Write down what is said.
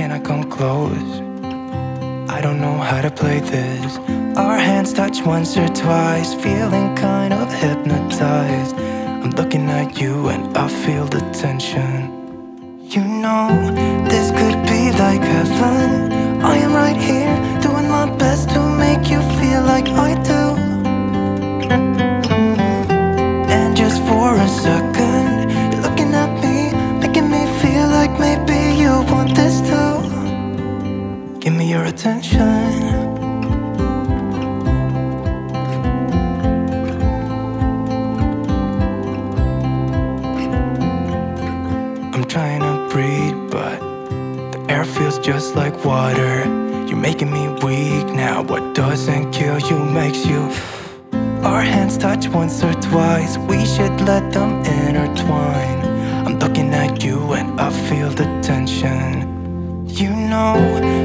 can I come close? I don't know how to play this. Our hands touch once or twice, feeling kind of hypnotized. I'm looking at you and I feel the tension. You know, this could be like heaven. I am right here, doing my best to make you feel like I do. And just for a second, Give me your attention. I'm trying to breathe, but the air feels just like water. You're making me weak now. What doesn't kill you makes you. Our hands touch once or twice. We should let them intertwine. I'm looking at you and I feel the tension. You know,